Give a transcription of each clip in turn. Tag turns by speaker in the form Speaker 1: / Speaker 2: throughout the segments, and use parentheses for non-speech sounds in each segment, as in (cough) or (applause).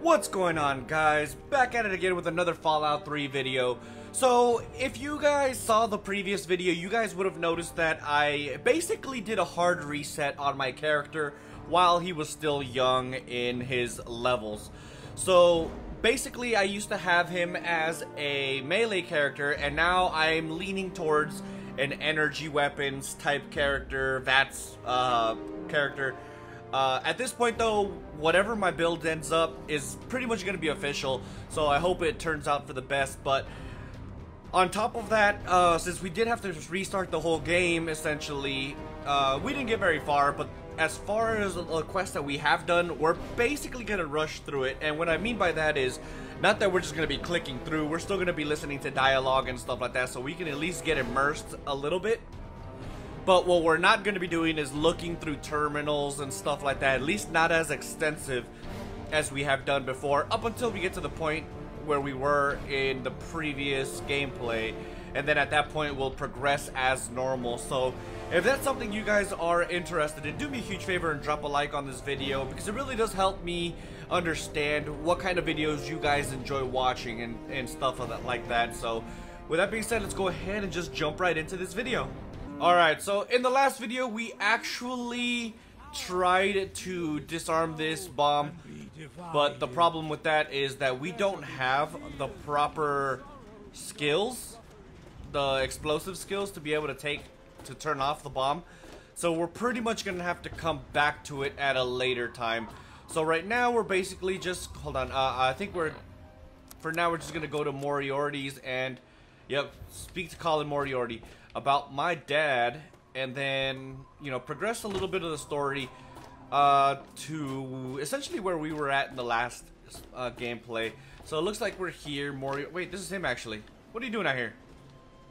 Speaker 1: What's going on guys? Back at it again with another Fallout 3 video. So, if you guys saw the previous video, you guys would have noticed that I basically did a hard reset on my character while he was still young in his levels. So, basically I used to have him as a melee character, and now I'm leaning towards an energy weapons type character, VATS uh, character, uh, at this point, though, whatever my build ends up is pretty much going to be official, so I hope it turns out for the best, but on top of that, uh, since we did have to restart the whole game, essentially, uh, we didn't get very far, but as far as the quest that we have done, we're basically going to rush through it, and what I mean by that is, not that we're just going to be clicking through, we're still going to be listening to dialogue and stuff like that, so we can at least get immersed a little bit. But what we're not going to be doing is looking through terminals and stuff like that, at least not as extensive as we have done before, up until we get to the point where we were in the previous gameplay. And then at that point, we'll progress as normal. So if that's something you guys are interested in, do me a huge favor and drop a like on this video because it really does help me understand what kind of videos you guys enjoy watching and, and stuff like that. So with that being said, let's go ahead and just jump right into this video. Alright, so in the last video, we actually tried to disarm this bomb, but the problem with that is that we don't have the proper skills, the explosive skills to be able to take, to turn off the bomb. So we're pretty much going to have to come back to it at a later time. So right now we're basically just, hold on, uh, I think we're, for now we're just going to go to Moriarty's and, yep, speak to Colin Moriarty about my dad and then, you know, progress a little bit of the story uh, to essentially where we were at in the last uh, gameplay. So it looks like we're here. Mori Wait, this is him actually. What are you doing out here?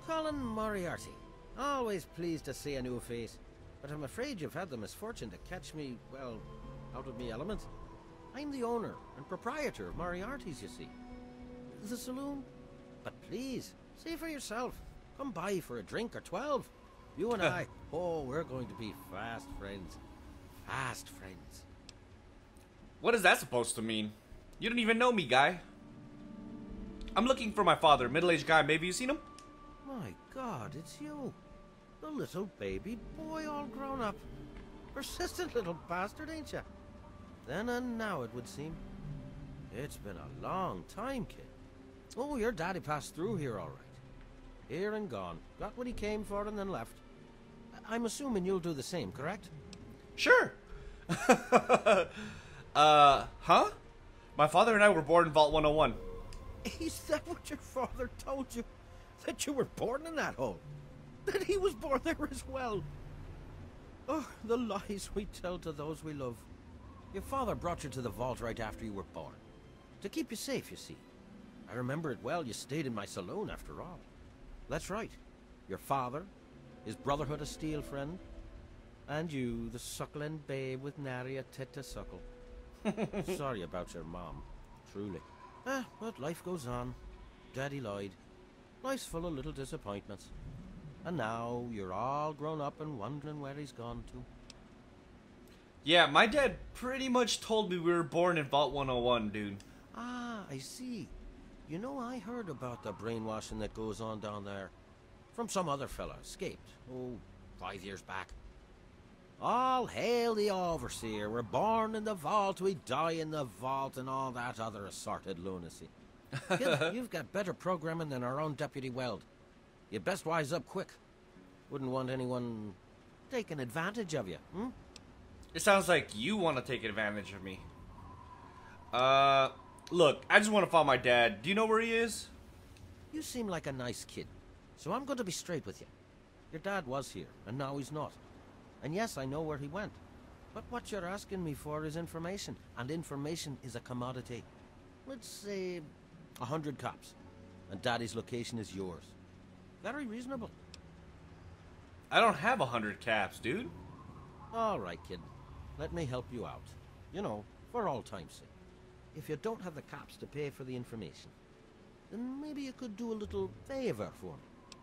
Speaker 2: Colin Moriarty. Always pleased to see a new face. But I'm afraid you've had the misfortune to catch me, well, out of me element. I'm the owner and proprietor of Moriarty's, you see. The saloon? But please, see for yourself. Come by for a drink or twelve. You and (laughs) I, oh, we're going to be fast friends. Fast friends.
Speaker 1: What is that supposed to mean? You don't even know me, guy. I'm looking for my father, middle-aged guy. Maybe you seen him?
Speaker 2: My God, it's you. The little baby boy all grown up. Persistent little bastard, ain't you? Then and now, it would seem. It's been a long time, kid. Oh, your daddy passed through here all right. Here and gone. Got what he came for and then left. I'm assuming you'll do the same, correct?
Speaker 1: Sure. (laughs) uh, huh? My father and I were born in Vault 101.
Speaker 2: Is that what your father told you? That you were born in that hole? That he was born there as well? Oh, the lies we tell to those we love. Your father brought you to the vault right after you were born. To keep you safe, you see. I remember it well. You stayed in my saloon after all. That's right. Your father, his Brotherhood of Steel friend, and you, the suckling babe with nary a tit to suckle. (laughs) Sorry about your mom, truly. Ah, but life goes on. Daddy lied. Life's full of little disappointments. And now you're all grown up and wondering where he's gone to.
Speaker 1: Yeah, my dad pretty much told me we were born in Vault 101, dude.
Speaker 2: Ah, I see. You know, I heard about the brainwashing that goes on down there. From some other fella, escaped, oh, five years back. All hail the overseer, we're born in the vault, we die in the vault, and all that other assorted lunacy. (laughs) Kid, you've got better programming than our own Deputy Weld. You'd best wise up quick. Wouldn't want anyone taking advantage of you, hmm?
Speaker 1: It sounds like you want to take advantage of me. Uh, Look, I just want to find my dad. Do you know where he is?
Speaker 2: You seem like a nice kid, so I'm going to be straight with you. Your dad was here, and now he's not. And yes, I know where he went. But what you're asking me for is information, and information is a commodity. Let's say a hundred cops, and Daddy's location is yours. Very reasonable.
Speaker 1: I don't have a hundred caps, dude.
Speaker 2: All right, kid. Let me help you out. You know, for all time's sake if you don't have the cops to pay for the information, then maybe you could do a little favor for me.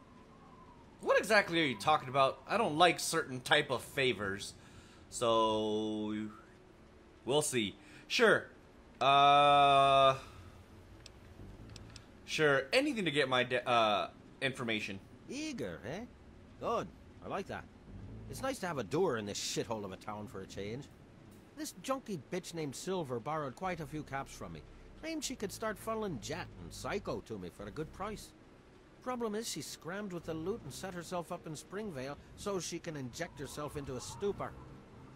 Speaker 1: What exactly are you talking about? I don't like certain type of favors. So, we'll see. Sure, Uh, sure. Anything to get my uh information.
Speaker 2: Eager, eh? Good. I like that. It's nice to have a door in this shithole of a town for a change. This junky bitch named Silver borrowed quite a few caps from me. Claimed she could start funneling Jet and Psycho to me for a good price. Problem is, she scrammed with the loot and set herself up in Springvale so she can inject herself into a stupor.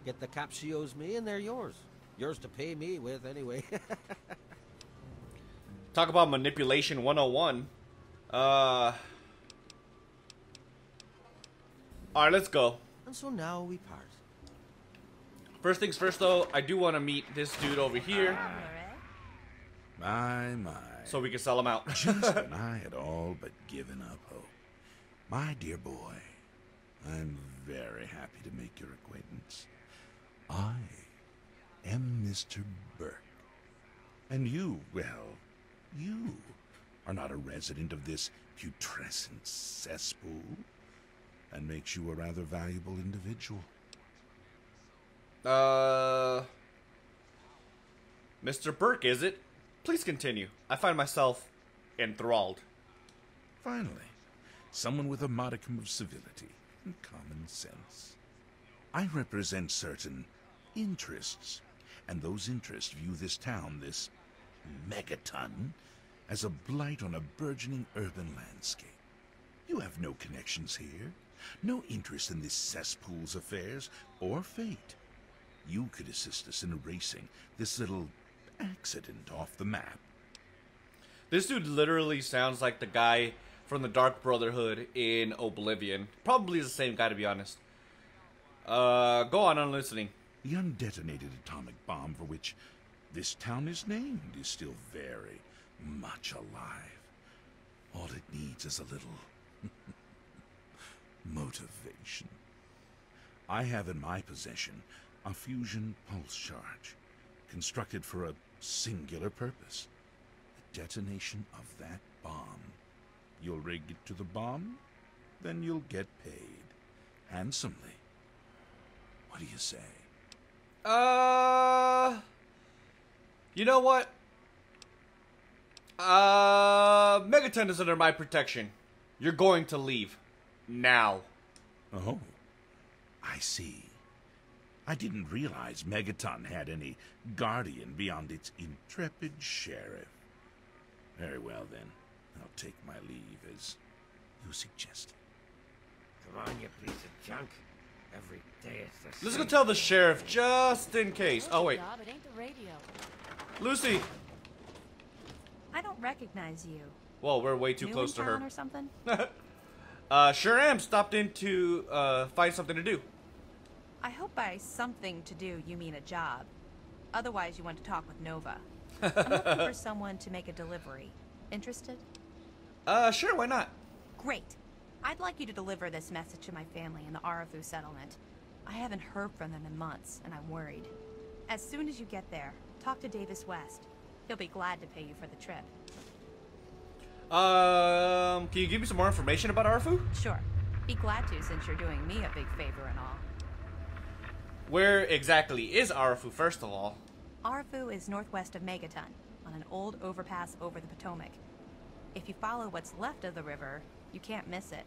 Speaker 2: Get the caps she owes me, and they're yours. Yours to pay me with, anyway. (laughs)
Speaker 1: Talk about manipulation 101. Uh. Alright, let's go.
Speaker 2: and so now we part.
Speaker 1: First things first, though, I do want to meet this dude over here
Speaker 3: My, my.
Speaker 1: so we can sell him out. (laughs)
Speaker 3: Just when (laughs) I had all but given up hope. My dear boy, I'm very happy to make your acquaintance. I am Mr. Burke. And you, well, you are not a resident of this putrescent cesspool. And makes you a rather valuable individual.
Speaker 1: Uh. Mr. Burke, is it? Please continue. I find myself enthralled.
Speaker 3: Finally, someone with a modicum of civility and common sense. I represent certain interests, and those interests view this town, this megaton, as a blight on a burgeoning urban landscape. You have no connections here, no interest in this cesspool's affairs or fate. You could assist us in erasing this little accident off the map.
Speaker 1: This dude literally sounds like the guy from the Dark Brotherhood in Oblivion. Probably the same guy, to be honest. Uh, go on, I'm listening.
Speaker 3: The undetonated atomic bomb for which this town is named is still very much alive. All it needs is a little (laughs) motivation. I have in my possession a fusion pulse charge, constructed for a singular purpose the detonation of that bomb. You'll rig it to the bomb, then you'll get paid handsomely. What do you say?
Speaker 1: Uh, you know what? Uh, Megaton is under my protection. You're going to leave. Now.
Speaker 3: Oh, I see. I didn't realize Megaton had any guardian beyond its intrepid sheriff. Very well, then. I'll take my leave as you suggested.
Speaker 2: Come on, you piece of junk. Every day it's the same.
Speaker 1: Let's
Speaker 2: same.
Speaker 1: go tell the sheriff just in case. Oh, wait.
Speaker 4: Job? It ain't the radio.
Speaker 1: Lucy!
Speaker 5: I don't recognize you.
Speaker 1: Whoa, we're way too
Speaker 5: New
Speaker 1: close
Speaker 5: in
Speaker 1: to
Speaker 5: town
Speaker 1: her.
Speaker 5: or something? (laughs)
Speaker 1: uh, sure am. Stopped in to uh, find something to do.
Speaker 5: I hope by something to do you mean a job. Otherwise, you want to talk with Nova. I'm looking (laughs) for someone to make a delivery. Interested?
Speaker 1: Uh, sure, why not?
Speaker 5: Great. I'd like you to deliver this message to my family in the Arefu settlement. I haven't heard from them in months, and I'm worried. As soon as you get there, talk to Davis West. He'll be glad to pay you for the trip.
Speaker 1: Um, can you give me some more information about Arefu?
Speaker 5: Sure. Be glad to since you're doing me a big favor and all.
Speaker 1: Where exactly is Arefu, first of all?
Speaker 5: Arefu is northwest of Megaton, on an old overpass over the Potomac. If you follow what's left of the river, you can't miss it.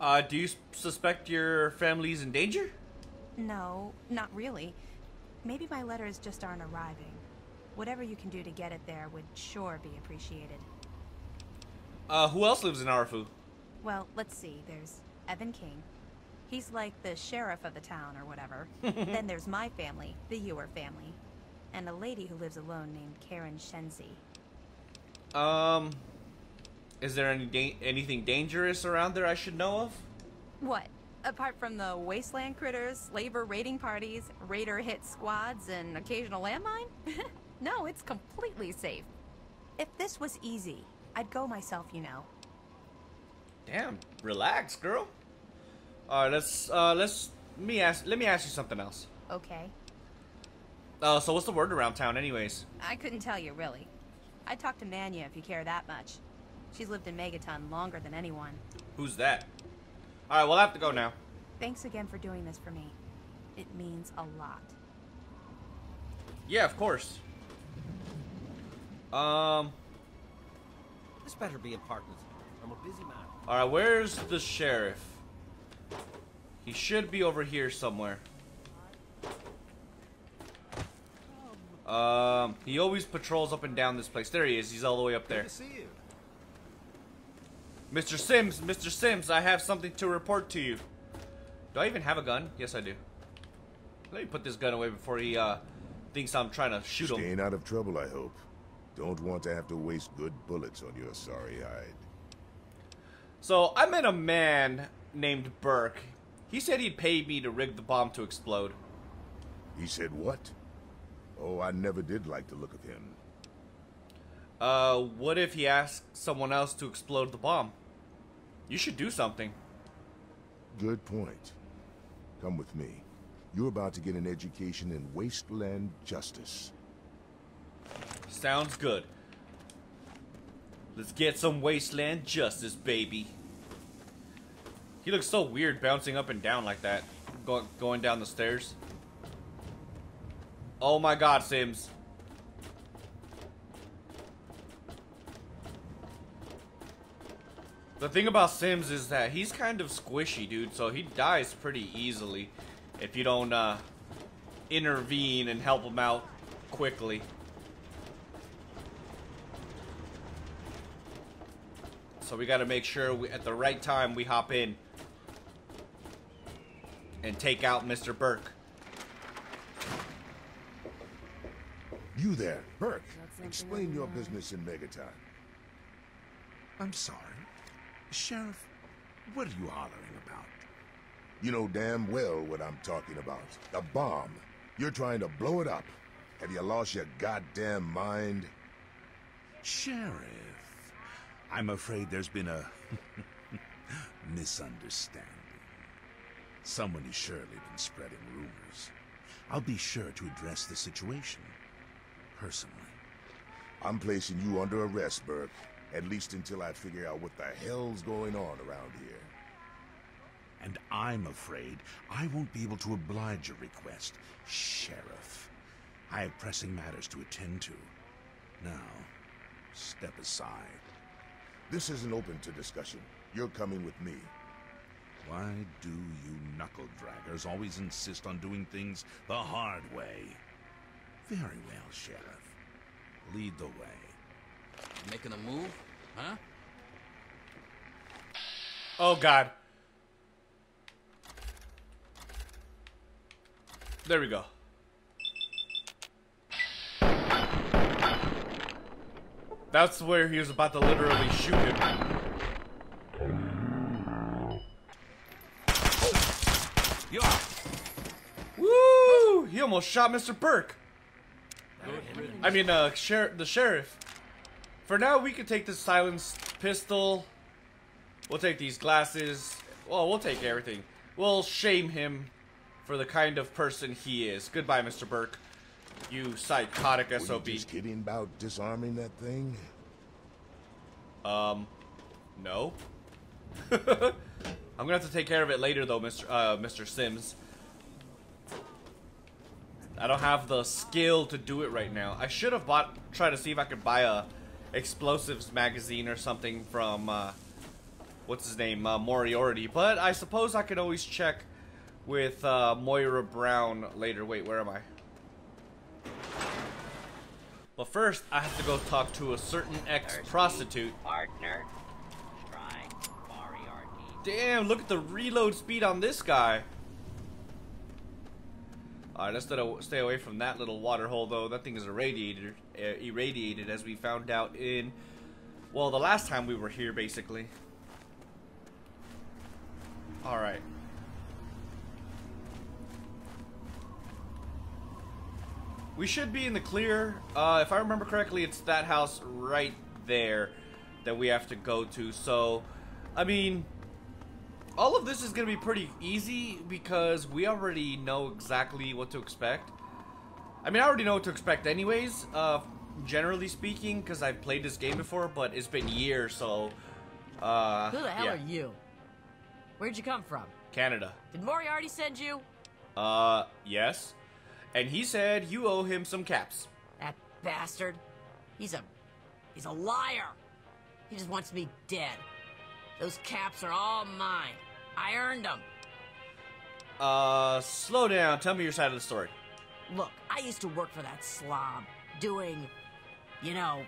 Speaker 1: Uh, do you s- suspect your family's in danger?
Speaker 5: No, not really. Maybe my letters just aren't arriving. Whatever you can do to get it there would sure be appreciated.
Speaker 1: Uh, who else lives in Arefu?
Speaker 5: Well, let's see. There's Evan King. He's like the sheriff of the town or whatever. (laughs) then there's my family, the Ewer family. And a lady who lives alone named Karen Shenzi.
Speaker 1: Um, is there any da- anything dangerous around there I should know of?
Speaker 5: What? Apart from the wasteland critters, labor raiding parties, raider hit squads, and occasional landmine? (laughs) no, it's completely safe. If this was easy, I'd go myself, you know.
Speaker 1: Damn, relax, girl. All right, let's uh, let's me ask. Let me ask you something else.
Speaker 5: Okay.
Speaker 1: Uh, so what's the word around town, anyways?
Speaker 5: I couldn't tell you, really. I'd talk to Manya if you care that much. She's lived in Megaton longer than anyone.
Speaker 1: Who's that? All right, well I have to go now.
Speaker 5: Thanks again for doing this for me. It means a lot.
Speaker 1: Yeah, of course. Um.
Speaker 2: This better be important. I'm a busy man.
Speaker 1: All right, where's the sheriff? He should be over here somewhere. Um, he always patrols up and down this place. There he is. He's all the way up there.
Speaker 2: Good to see you.
Speaker 1: Mr. Simms, Mr. Simms, I have something to report to you. Do I even have a gun? Yes, I do. Let me put this gun away before he uh, thinks I'm trying to shoot him.
Speaker 4: Staying out of trouble, I hope. Don't want to have to waste good bullets on your sorry hide.
Speaker 1: So, I met a man named Burke. He said he'd pay me to rig the bomb to explode.
Speaker 4: He said what? Oh, I never did like the look of him.
Speaker 1: Uh, what if he asked someone else to explode the bomb? You should do something.
Speaker 4: Good point. Come with me. You're about to get an education in wasteland justice.
Speaker 1: Sounds good. Let's get some wasteland justice, baby. He looks so weird bouncing up and down like that. Go going down the stairs. Oh my god, Simms. The thing about Simms is that he's kind of squishy, dude, so he dies pretty easily if you don't uh, intervene and help him out quickly. So we gotta make sure we, at the right time we hop in and take out Mr. Burke.
Speaker 4: You there, Burke. Explain your business in Megaton.
Speaker 3: I'm sorry. Sheriff, what are you hollering about?
Speaker 4: You know damn well what I'm talking about. A bomb. You're trying to blow it up. Have you lost your goddamn mind?
Speaker 3: Sheriff, I'm afraid there's been a (laughs) misunderstanding. Someone has surely been spreading rumors. I'll be sure to address the situation personally.
Speaker 4: I'm placing you under arrest, Burke. At least until I figure out what the hell's going on around here.
Speaker 3: And I'm afraid I won't be able to oblige your request, Sheriff. I have pressing matters to attend to. Now, step aside.
Speaker 4: This isn't open to discussion. You're coming with me.
Speaker 3: Why do you knuckle draggers always insist on doing things the hard way? Very well, Sheriff. Lead the way.
Speaker 6: Making a move? Huh?
Speaker 1: Oh god. There we go. That's where he was about to literally shoot him.
Speaker 6: Yeah.
Speaker 1: Woo! He almost shot Mr. Burke. I mean, uh, sher the sheriff. For now, we can take this silenced pistol. We'll take these glasses. Well, we'll take everything. We'll shame him for the kind of person he is. Goodbye, Mr. Burke. You psychotic
Speaker 4: Were you just kidding about disarming that thing?
Speaker 1: Um, no. (laughs) I'm gonna have to take care of it later, though, Mr. Uh, Mr. Simms. I don't have the skill to do it right now. I should have bought, try to see if I could buy a explosives magazine or something from, uh, what's his name, uh, Moriarty. But I suppose I could always check with uh, Moira Brown later. Wait, where am I? But first, I have to go talk to a certain ex-prostitute.
Speaker 7: Partner.
Speaker 1: Damn, look at the reload speed on this guy. Alright, let's stay- away from that little water hole, though. That thing is irradiated, uh, irradiated, as we found out in, well, the last time we were here, basically. Alright. We should be in the clear. Uh, if I remember correctly, it's that house right there that we have to go to. So, I mean, all of this is going to be pretty easy because we already know exactly what to expect. I mean, I already know what to expect anyways, uh, generally speaking, because I've played this game before, but it's been years, so, uh,
Speaker 8: Who the hell
Speaker 1: yeah.
Speaker 8: are you? Where'd you come from?
Speaker 1: Canada.
Speaker 8: Did Moriarty send you?
Speaker 1: Uh, yes. And he said you owe him some caps.
Speaker 8: That bastard. He's a He's a liar. He just wants me dead. Those caps are all mine. I earned them.
Speaker 1: Uh, slow down. Tell me your side of the story.
Speaker 8: Look, I used to work for that slob, doing, you know,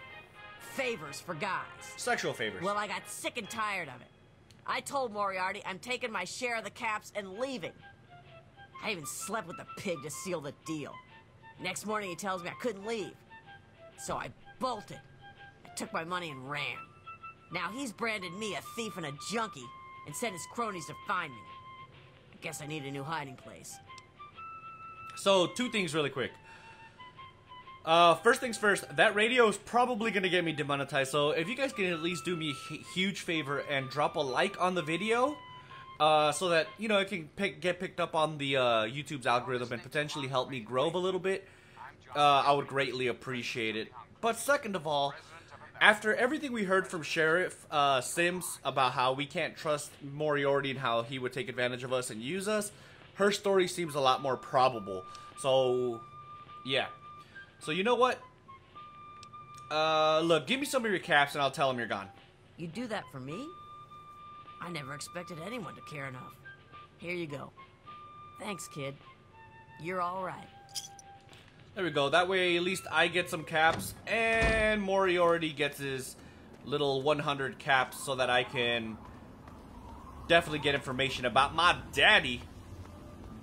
Speaker 8: favors for guys.
Speaker 1: Sexual favors.
Speaker 8: Well, I got sick and tired of it. I told Moriarty I'm taking my share of the caps and leaving. I even slept with the pig to seal the deal. Next morning, he tells me I couldn't leave. So I bolted. I took my money and ran. Now he's branded me a thief and a junkie and sent his cronies to find me. I guess I need a new hiding place.
Speaker 1: So, two things really quick. Uh, first things first, that radio is probably gonna get me demonetized, so if you guys can at least do me a huge favor and drop a like on the video, uh, so that, you know, it can pick, get picked up on the, uh, YouTube's algorithm and potentially help me grow a little bit, uh, I would greatly appreciate it. But second of all, after everything we heard from Sheriff uh, Simms about how we can't trust Moriarty and how he would take advantage of us and use us, her story seems a lot more probable. So, yeah. So you know what? Uh, look, give me some of your caps and I'll tell him you're gone.
Speaker 8: You do that for me? I never expected anyone to care enough. Here you go. Thanks, kid. You're alright.
Speaker 1: There we go. That way, at least I get some caps, and Moriarty gets his little 100 caps so that I can definitely get information about my daddy.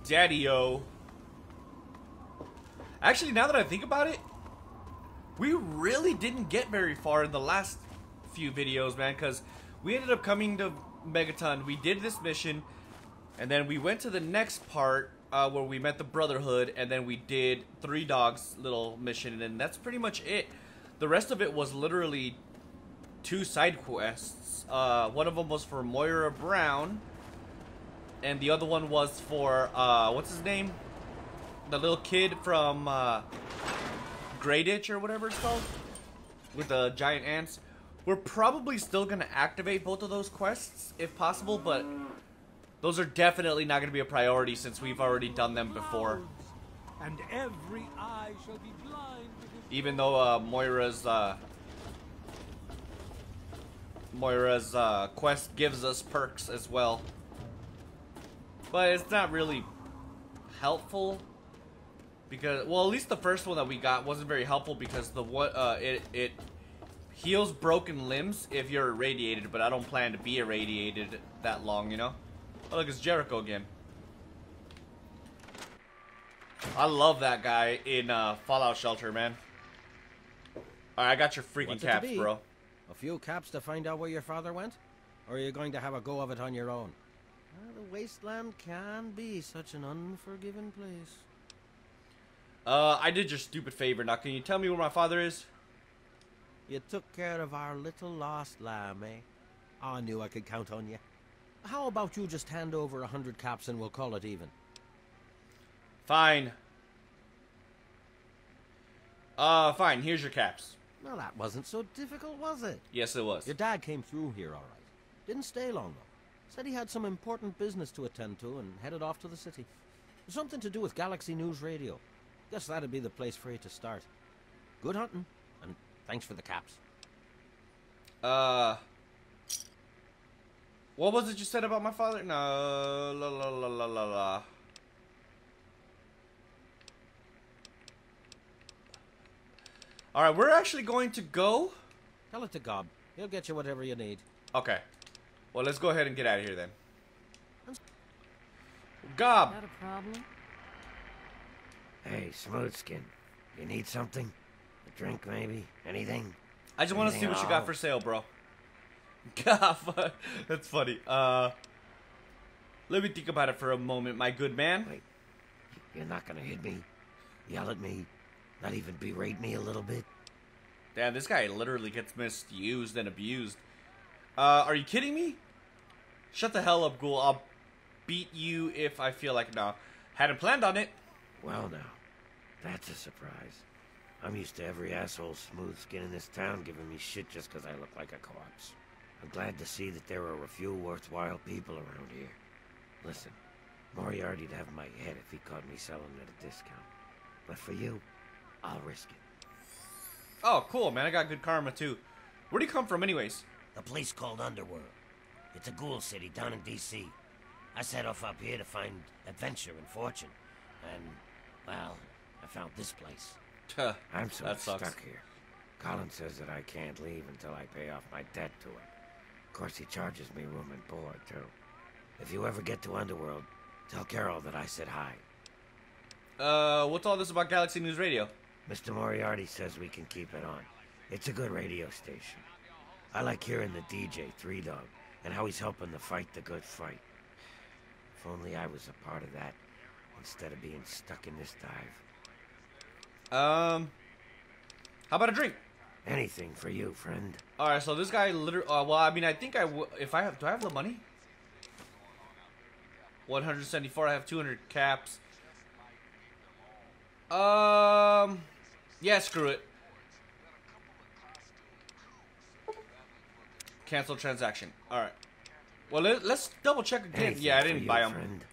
Speaker 1: Daddy-o. Actually, now that I think about it, we really didn't get very far in the last few videos, man, because we ended up coming to Megaton. We did this mission, and then we went to the next part uh, where we met the Brotherhood, and then we did Three Dogs' little mission, and that's pretty much it. The rest of it was literally two side quests. Uh, one of them was for Moira Brown, and the other one was for, uh, what's his name? The little kid from uh, or whatever it's called, with the giant ants. We're probably still going to activate both of those quests, if possible, but those are definitely not going to be a priority since we've already done them before.
Speaker 9: And every eye shall be blind.
Speaker 1: Even though uh, Moira's uh, Moira's uh, quest gives us perks as well, but it's not really helpful because well, at least the first one that we got wasn't very helpful because the what uh, it it heals broken limbs if you're irradiated, but I don't plan to be irradiated that long, you know. Oh, look, it's Jericho again. I love that guy in uh, Fallout Shelter, man. Alright, I got your freaking
Speaker 2: What's
Speaker 1: caps, bro.
Speaker 2: A few caps to find out where your father went? Or are you going to have a go of it on your own? Ah, the wasteland can be such an unforgiving place.
Speaker 1: Uh, I did your stupid favor. Now, can you tell me where my father is?
Speaker 2: You took care of our little lost lamb, eh? I knew I could count on you. How about you just hand over a hundred caps and we'll call it even?
Speaker 1: Fine. Uh, fine. Here's your caps.
Speaker 2: Well, that wasn't so difficult, was it?
Speaker 1: Yes, it was.
Speaker 2: Your dad came through here all right. Didn't stay long, though. Said he had some important business to attend to and headed off to the city. Something to do with Galaxy News Radio. Guess that'd be the place for you to start. Good hunting, and thanks for the caps.
Speaker 1: Uh, what was it you said about my father? No, la la la la la la. All right, we're actually going to go.
Speaker 2: Tell it to Gob. He'll get you whatever you need.
Speaker 1: Okay. Well, let's go ahead and get out of here then. Gob.
Speaker 8: That a problem?
Speaker 10: Hey, Smoothskin, you need something? A drink, maybe? Anything?
Speaker 1: I just want to see what you got for sale, bro. (laughs) Gob. That's funny. Uh, let me think about it for a moment, my good man.
Speaker 10: Wait, you're not gonna hit me, yell at me, not even berate me a little bit?
Speaker 1: Damn, this guy literally gets misused and abused. Uh, are you kidding me? Shut the hell up, Ghoul. I'll beat you if I feel like it. No, hadn't planned on it.
Speaker 10: Well, now, that's a surprise. I'm used to every asshole smooth skin in this town giving me shit just 'cause I look like a corpse. I'm glad to see that there are a few worthwhile people around here. Listen, Moriarty'd have my head if he caught me selling at a discount. But for you, I'll risk it.
Speaker 1: Oh, cool, man. I got good karma too. Where'd you come from, anyways?
Speaker 10: A place called Underworld. It's a ghoul city down in D.C. I set off up here to find adventure and fortune. And, well, I found this place. (laughs) I'm so
Speaker 1: that sucks.
Speaker 10: stuck here. Colin says that I can't leave until I pay off my debt to him. Of course, he charges me room and board, too. If you ever get to Underworld, tell Carol that I said hi.
Speaker 1: Uh, what's all this about Galaxy News Radio?
Speaker 10: Mr. Moriarty says we can keep it on. It's a good radio station. I like hearing the DJ, Three Dog, and how he's helping to fight the good fight. If only I was a part of that, instead of being stuck in this dive.
Speaker 1: Um, how about a drink?
Speaker 10: Anything for you, friend.
Speaker 1: All right, so this guy literally. Uh, well, I mean, I think I w- if I have, do I have the money? 174. I have 200 caps. Um, yeah, screw it. Cancel transaction. All right. Well, let, us double check again.
Speaker 10: Anything
Speaker 1: yeah, I didn't
Speaker 10: you,
Speaker 1: buy them.
Speaker 10: friend.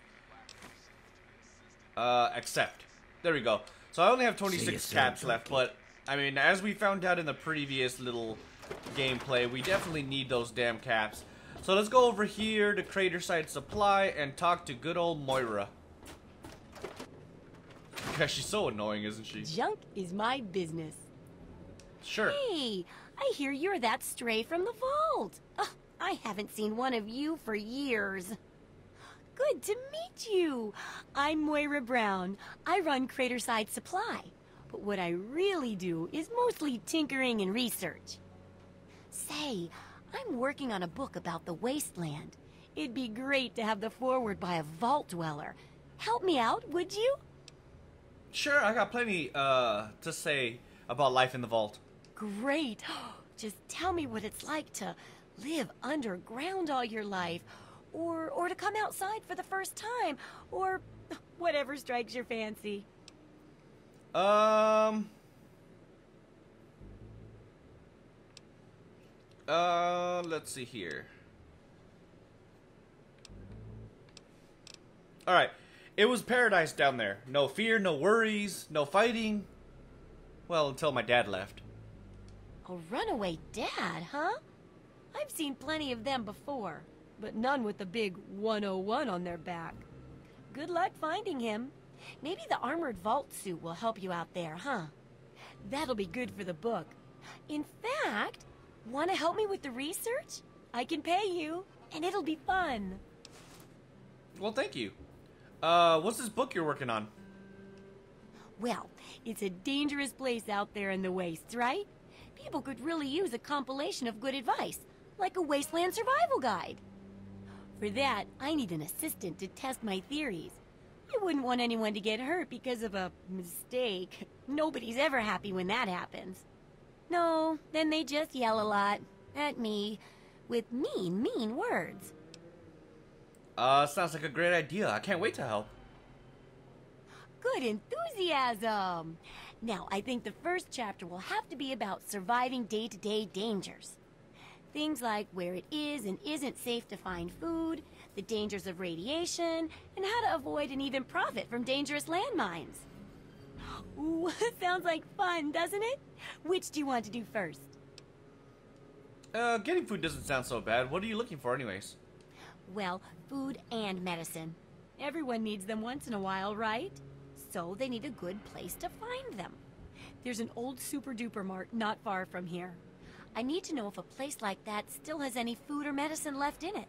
Speaker 1: Uh, accept. There we go. So I only have 26 caps left, but I mean, as we found out in the previous little gameplay, we definitely need those damn caps. So let's go over here to Craterside Supply and talk to good old Moira. Yeah, (laughs) she's so annoying, isn't she?
Speaker 11: Junk is my business.
Speaker 1: Sure.
Speaker 11: Hey, I hear you're that stray from the vault. Ugh, I haven't seen one of you for years. Good to meet you. I'm Moira Brown. I run Craterside Supply. But what I really do is mostly tinkering and research. Say, I'm working on a book about the wasteland. It'd be great to have the forward by a vault dweller. Help me out, would you?
Speaker 1: Sure, I got plenty uh, to say about life in the vault.
Speaker 11: Great. (gasps) Just tell me what it's like to live underground all your life, or or to come outside for the first time, or (laughs) whatever strikes your fancy.
Speaker 1: Um. Uh, let's see here. All right. It was paradise down there. No fear, no worries, no fighting. Well, until my dad left.
Speaker 11: A runaway dad, huh? I've seen plenty of them before, but none with the big 101 on their back. Good luck finding him. Maybe the armored vault suit will help you out there, huh? That'll be good for the book. In fact, want to help me with the research? I can pay you, and it'll be fun.
Speaker 1: Well, thank you. Uh, what's this book you're working on?
Speaker 11: Well, it's a dangerous place out there in the wastes, right? People could really use a compilation of good advice, like a wasteland survival guide. For that, I need an assistant to test my theories. I wouldn't want anyone to get hurt because of a mistake. Nobody's ever happy when that happens. No, then they just yell a lot at me with mean, mean words.
Speaker 1: Uh, sounds like a great idea. I can't wait to help.
Speaker 11: Good enthusiasm! Now, I think the first chapter will have to be about surviving day to day dangers. Things like where it is and isn't safe to find food, the dangers of radiation, and how to avoid and even profit from dangerous landmines. Ooh, (laughs) sounds like fun, doesn't it? Which do you want to do first?
Speaker 1: Uh, getting food doesn't sound so bad. What are you looking for, anyways?
Speaker 11: Well, food and medicine. Everyone needs them once in a while, right? So they need a good place to find them. There's an old super duper mart not far from here. I need to know if a place like that still has any food or medicine left in it.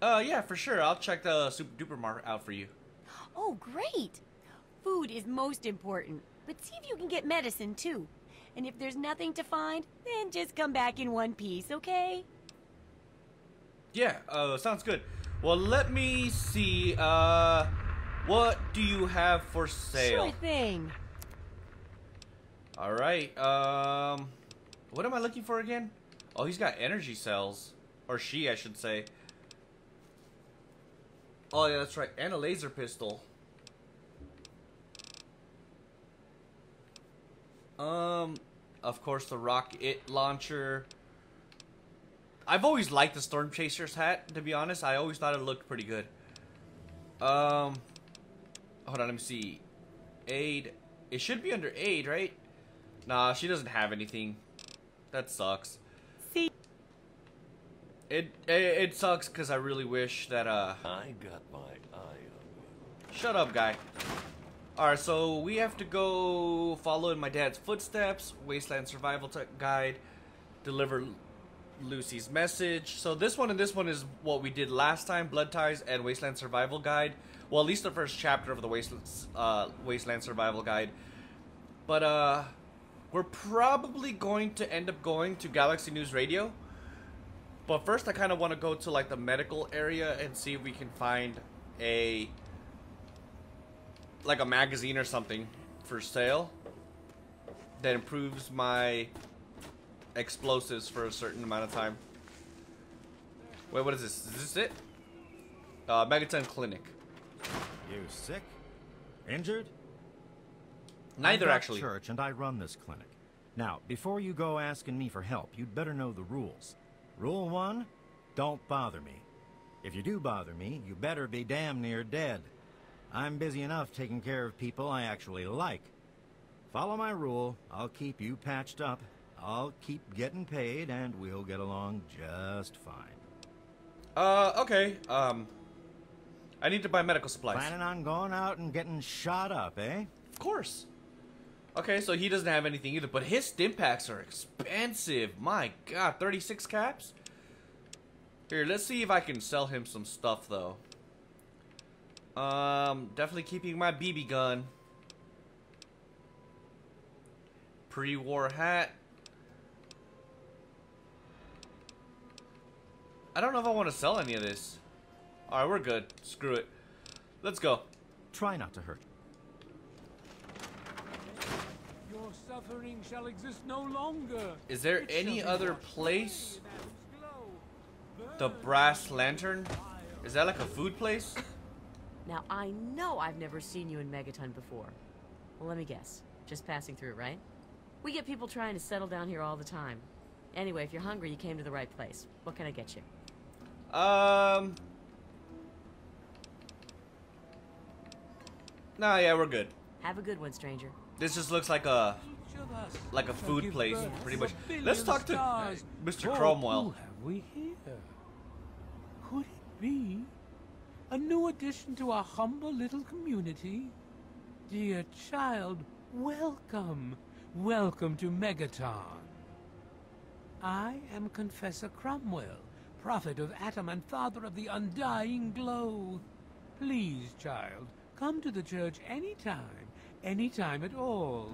Speaker 1: Uh, yeah, for sure. I'll check the Super Duper Mart out for you.
Speaker 11: Oh, great! Food is most important, but see if you can get medicine too. And if there's nothing to find, then just come back in one piece, okay?
Speaker 1: Yeah, uh, sounds good. Well, let me see, uh, what do you have for sale?
Speaker 11: Sure thing.
Speaker 1: Alright, um, what am I looking for again? Oh, he's got energy cells. Or she, I should say. Oh, yeah, that's right. And a laser pistol. Um, of course, the rocket launcher. I've always liked the Storm Chaser's hat, to be honest. I always thought it looked pretty good. Um, hold on, let me see. Aid. It should be under aid, right? Nah, she doesn't have anything. That sucks.
Speaker 11: See?
Speaker 1: It it, it sucks because I really wish that uh.
Speaker 12: I got my eye on you.
Speaker 1: Shut up, guy. Alright, so we have to go follow in my dad's footsteps, Wasteland Survival Guide, deliver Lucy's message. So this one and this one is what we did last time, Blood Ties and Wasteland Survival Guide. Well, at least the first chapter of the Wasteland, uh, Wasteland Survival Guide. But, uh, we're probably going to end up going to Galaxy News Radio. But first, I kind of want to go to, like, the medical area and see if we can find a like a magazine or something for sale that improves my explosives for a certain amount of time. Wait, what is this? Is this it? Uh, Megaton Clinic.
Speaker 13: You sick? Injured?
Speaker 1: Neither, actually.
Speaker 13: Church, and I run this clinic. Now, before you go asking me for help, you'd better know the rules. Rule one: don't bother me. If you do bother me, you better be damn near dead. I'm busy enough taking care of people I actually like. Follow my rule, I'll keep you patched up, I'll keep getting paid, and we'll get along just fine.
Speaker 1: Uh, okay. Um, I need to buy medical supplies.
Speaker 13: Planning on going out and getting shot up, eh?
Speaker 1: Of course. Okay, so he doesn't have anything either, but his stim packs are expensive. My god, 36 caps? Here, let's see if I can sell him some stuff, though. Um, definitely keeping my BB gun. Pre-war hat. I don't know if I want to sell any of this. Alright, we're good. Screw it. Let's go.
Speaker 13: Try not to hurt.
Speaker 9: Your suffering shall exist no longer.
Speaker 1: Is there
Speaker 9: It
Speaker 1: any other place?
Speaker 9: away in Atom's glow.
Speaker 1: The Brass Lantern? Is that like a food place? (laughs)
Speaker 8: Now, I know I've never seen you in Megaton before. Well, let me guess. Just passing through, right? We get people trying to settle down here all the time. Anyway, if you're hungry, you came to the right place. What can I get you?
Speaker 1: Um. Nah, yeah, we're good.
Speaker 8: Have a good one, stranger.
Speaker 1: This just looks like a
Speaker 9: Each of us
Speaker 1: like a food place, pretty much. Let's talk to. Mr. Cromwell.
Speaker 9: Who have we here? Could it be a new addition to our humble little community? Dear child, welcome. Welcome to Megaton. I am Confessor Cromwell, prophet of Atom and father of the undying glow. Please, child, come to the church anytime, anytime at all.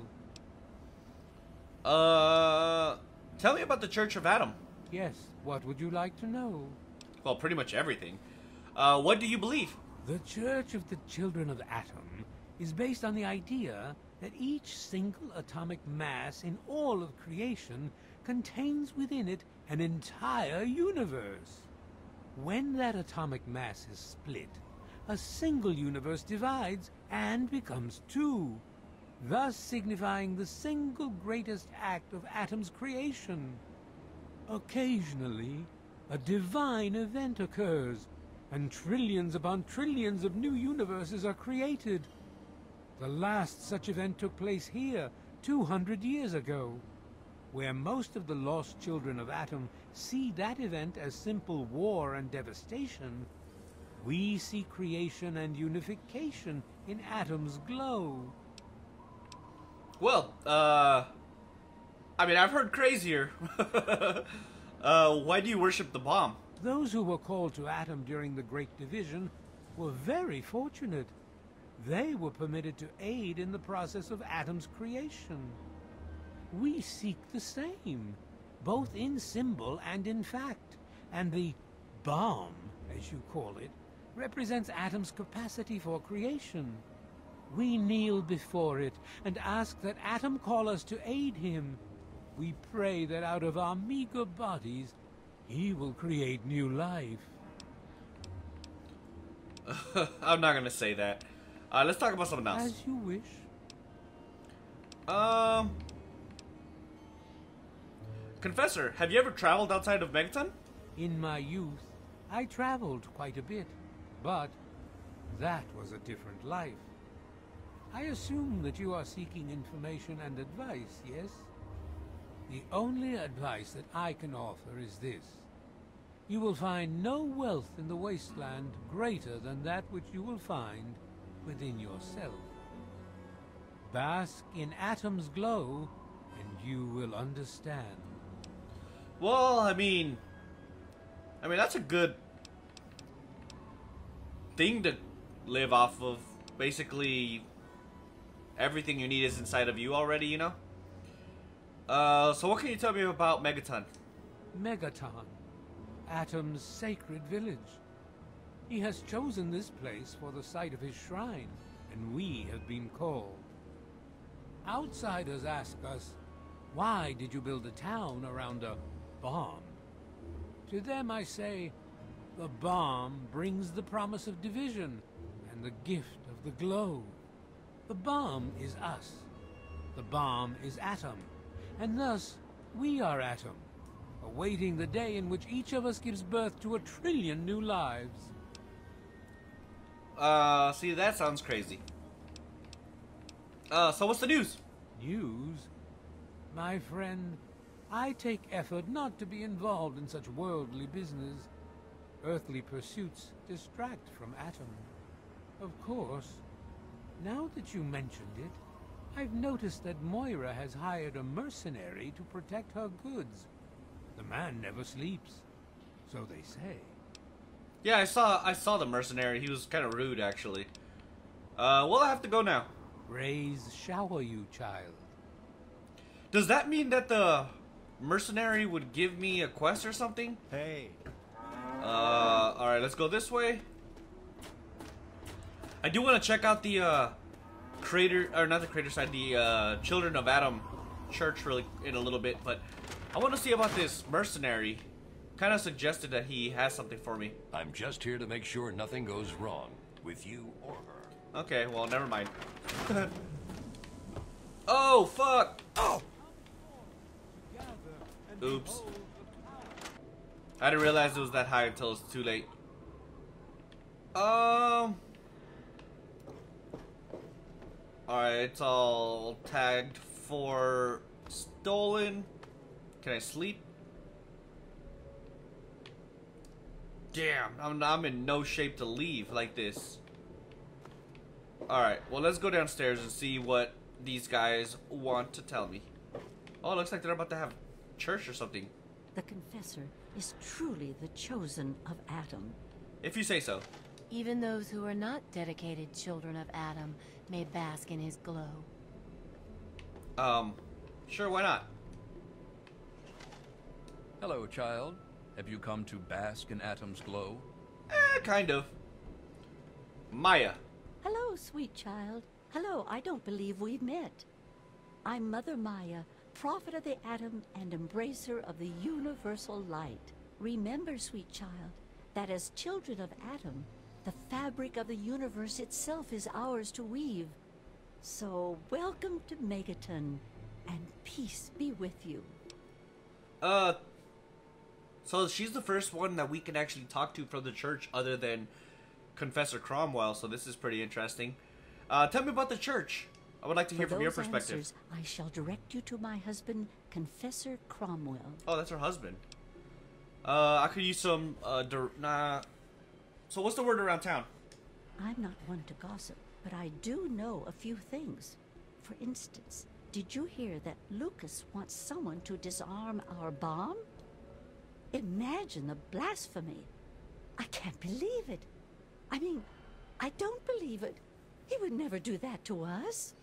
Speaker 1: Uh, tell me about the Church of Atom.
Speaker 9: Yes, what would you like to know?
Speaker 1: Well, pretty much everything. Uh, what do you believe?
Speaker 9: The Church of the Children of Atom is based on the idea that each single atomic mass in all of creation contains within it an entire universe. When that atomic mass is split, a single universe divides and becomes two, thus signifying the single greatest act of Atom's creation. Occasionally, a divine event occurs, and trillions upon trillions of new universes are created. The last such event took place here, 200 years ago, where most of the lost children of Atom see that event as simple war and devastation. We see creation and unification in Atom's glow.
Speaker 1: Well, uh, I mean, I've heard crazier. (laughs) uh, why do you worship the bomb?
Speaker 9: Those who were called to Atom during the Great Division were very fortunate. They were permitted to aid in the process of Atom's creation. We seek the same, both in symbol and in fact, and the bomb, as you call it, represents Atom's capacity for creation. We kneel before it and ask that Atom call us to aid him. We pray that out of our meager bodies, he will create new life. (laughs)
Speaker 1: I'm not gonna say that. Uh, let's talk about something else.
Speaker 9: As you wish.
Speaker 1: Um, Confessor, have you ever traveled outside of Megaton?
Speaker 9: In my youth, I traveled quite a bit, but that was a different life. I assume that you are seeking information and advice, yes? The only advice that I can offer is this. You will find no wealth in the wasteland greater than that which you will find within yourself. Bask in Atom's glow, and you will understand.
Speaker 1: Well, I mean, I mean that's a good thing to live off of. Basically, everything you need is inside of you already, you know? Uh, so what can you tell me about Megaton?
Speaker 9: Megaton, Atom's sacred village. He has chosen this place for the site of his shrine, and we have been called. Outsiders ask us, why did you build a town around a bomb? To them I say, the bomb brings the promise of division and the gift of the glow. The bomb is us. The bomb is Atom. And thus, we are Atom, awaiting the day in which each of us gives birth to a trillion new lives.
Speaker 1: Uh, see, that sounds crazy. Uh, so what's the news?
Speaker 9: News? My friend, I take effort not to be involved in such worldly business. Earthly pursuits distract from Atom. Of course, now that you mentioned it, I've noticed that Moira has hired a mercenary to protect her goods. The man never sleeps, so they say.
Speaker 1: Yeah, I saw I saw the mercenary. He was kind of rude, actually. Uh, well, I have to go now.
Speaker 9: Rays shower you, child.
Speaker 1: Does that mean that the mercenary would give me a quest or something?
Speaker 13: Hey.
Speaker 1: Uh, alright, let's go this way. I do want to check out the, uh, Crater, or not the Craterside, the, uh, Children of Atom church really in a little bit, but I want to see about this mercenary. Kind of suggested that he has something for me.
Speaker 12: I'm just here to make sure nothing goes wrong with you or her.
Speaker 1: Okay, well, never mind. (laughs) oh, fuck! Oh! Oops. I didn't realize it was that high until it's too late. Um. Alright, it's all tagged for stolen. Can I sleep? Damn, I'm, I'm in no shape to leave like this. Alright, well let's go downstairs and see what these guys want to tell me. Oh, looks like they're about to have church or something.
Speaker 14: The Confessor is truly the chosen of Atom.
Speaker 1: If you say so.
Speaker 11: Even those who are not dedicated children of Atom may bask in his glow.
Speaker 1: Um, sure, why not?
Speaker 15: Hello, child. Have you come to bask in Atom's glow?
Speaker 1: Eh, kind of. Maya.
Speaker 14: Hello, sweet child. Hello, I don't believe we've met. I'm Mother Maya, prophet of the atom and embracer of the universal light. Remember, sweet child, that as children of Atom, the fabric of the universe itself is ours to weave. So, welcome to Megaton, and peace be with you.
Speaker 1: Uh, so she's the first one that we can actually talk to from the church other than Confessor Cromwell, so this is pretty interesting. Uh, tell me about the church. I would like to hear
Speaker 14: For
Speaker 1: from your perspective.
Speaker 14: answers, I shall direct you to my husband, Confessor Cromwell.
Speaker 1: Oh, that's her husband. Uh, I could use some, uh, nah. So what's the word around town?
Speaker 14: I'm not one to gossip, but I do know a few things. For instance, did you hear that Lucas wants someone to disarm our bomb? Imagine the blasphemy. I can't believe it. I mean, I don't believe it. He would never do that to us.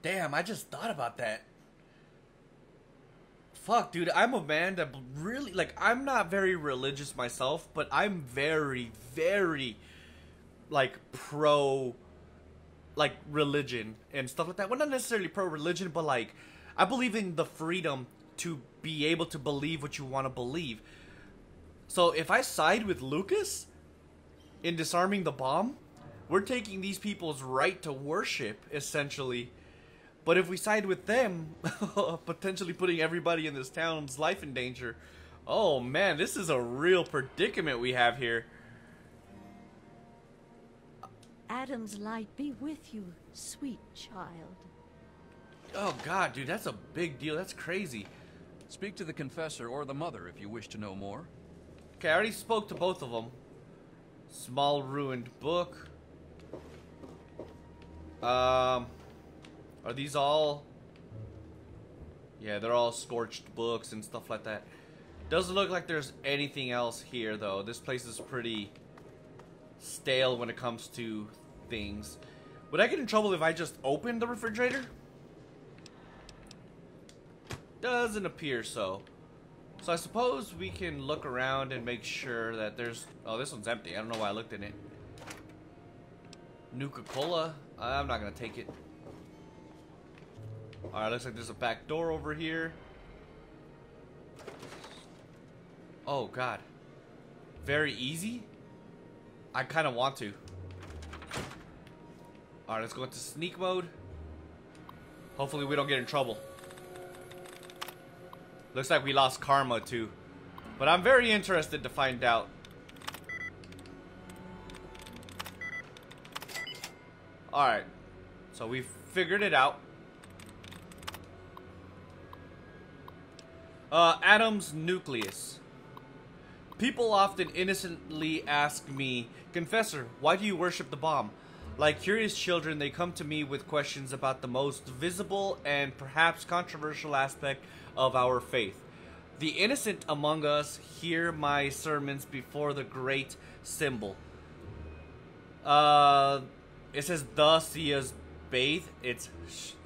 Speaker 1: Damn, I just thought about that. Fuck, dude, I'm a man that really, like, I'm not very religious myself, but I'm very, very, like, pro, like, religion and stuff like that. Well, not necessarily pro religion, but, like, I believe in the freedom to be able to believe what you want to believe. So if I side with Lucas in disarming the bomb, we're taking these people's right to worship, essentially. But if we side with them, (laughs) potentially putting everybody in this town's life in danger, oh man, this is a real predicament we have here.
Speaker 14: Atom's light be with you, sweet child.
Speaker 1: Oh god, dude, that's a big deal. That's crazy.
Speaker 15: Speak to the confessor or the mother if you wish to know more.
Speaker 1: Okay, I already spoke to both of them. Small ruined book. Um, are these all? Yeah, they're all scorched books and stuff like that. Doesn't look like there's anything else here though. This place is pretty stale when it comes to things. Would I get in trouble if I just opened the refrigerator? Doesn't appear so. So I suppose we can look around and make sure that there's... Oh, this one's empty. I don't know why I looked in it. Nuka-Cola. I'm not going to take it. Alright, looks like there's a back door over here. Oh, God. Very easy? I kind of want to. Alright, let's go into sneak mode. Hopefully we don't get in trouble. Looks like we lost karma too. But I'm very interested to find out. Alright. So we figured it out. Uh, Atom's nucleus. People often innocently ask me, Confessor, why do you worship the bomb? Like curious children, they come to me with questions about the most visible and perhaps controversial aspect of our faith. The innocent among us hear my sermons before the great symbol. Uh, it says, "The see us bathe." It's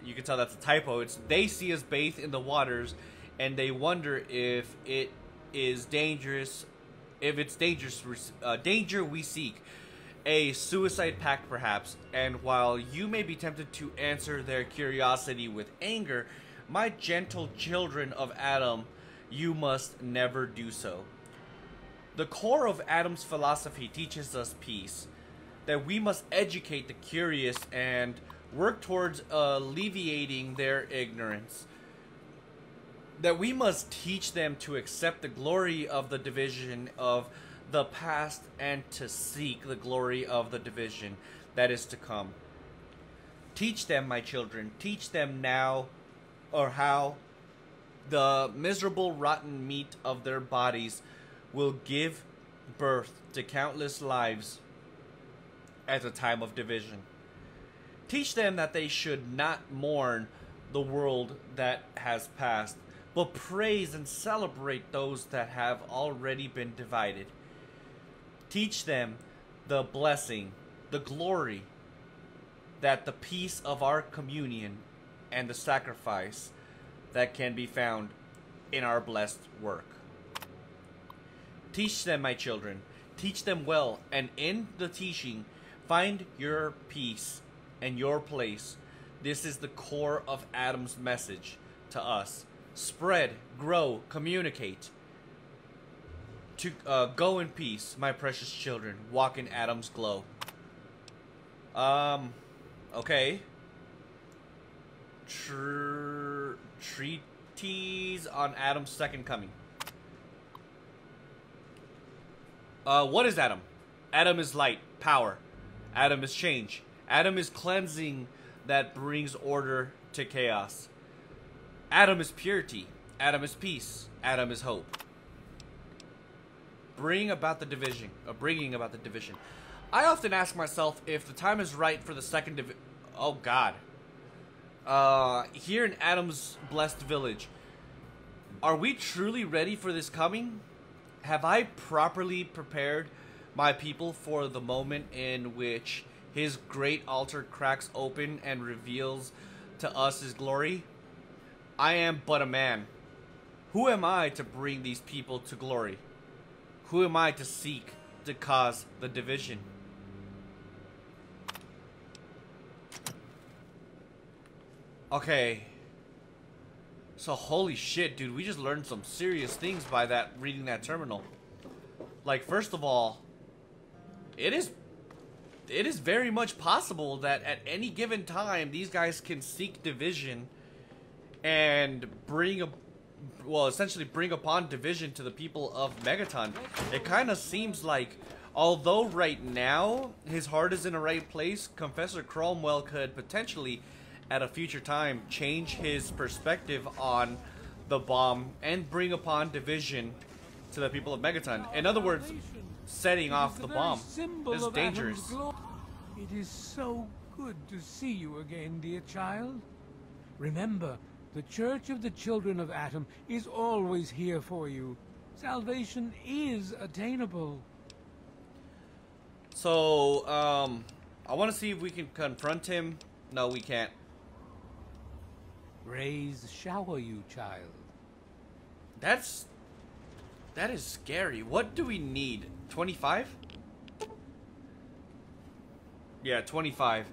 Speaker 1: you can tell that's a typo. It's they see us bathe in the waters, and they wonder if it is dangerous. If it's dangerous, uh, danger we seek a suicide pact perhaps, and while you may be tempted to answer their curiosity with anger, my gentle children of Atom, you must never do so. The core of Atom's philosophy teaches us peace, that we must educate the curious and work towards alleviating their ignorance. That we must teach them to accept the glory of the division of the past and to seek the glory of the division that is to come. Teach them, my children, teach them now or how the miserable rotten meat of their bodies will give birth to countless lives at a time of division. Teach them that they should not mourn the world that has passed, but praise and celebrate those that have already been divided. Teach them the blessing, the glory, that the peace of our communion and the sacrifice that can be found in our blessed work. Teach them, my children, teach them well, and in the teaching, find your peace and your place. This is the core of Atom's message to us. Spread, grow, communicate to uh, go in peace, my precious children. Walk in Atom's glow. Um, okay. Tr treatise on Atom's second coming. Uh, what is Atom? Atom is light, power. Atom is change. Atom is cleansing that brings order to chaos. Atom is purity. Atom is peace. Atom is hope bring about the division, uh, bringing about the division. I often ask myself if the time is right for the second divi- Oh God. Uh, here in Atom's blessed village, are we truly ready for this coming? Have I properly prepared my people for the moment in which his great altar cracks open and reveals to us his glory? I am but a man. Who am I to bring these people to glory? Who am I to seek to cause the division? Okay. So holy shit, dude, we just learned some serious things by that reading that terminal. Like first of all, it is it is very much possible that at any given time these guys can seek division and bring a well, essentially bring upon division to the people of Megaton. It kind of seems like, although right now his heart is in the right place, Confessor Cromwell could potentially, at a future time, change his perspective on the bomb and bring upon division to the people of Megaton. In other words, setting off the bomb is dangerous.
Speaker 9: It is so good to see you again, dear child. Remember, the Church of the Children of Atom is always here for you. Salvation is attainable.
Speaker 1: So, um, I want to see if we can confront him. No, we can't.
Speaker 9: Rays shower you, child.
Speaker 1: That's... That is scary. What do we need? 25? Yeah, 25.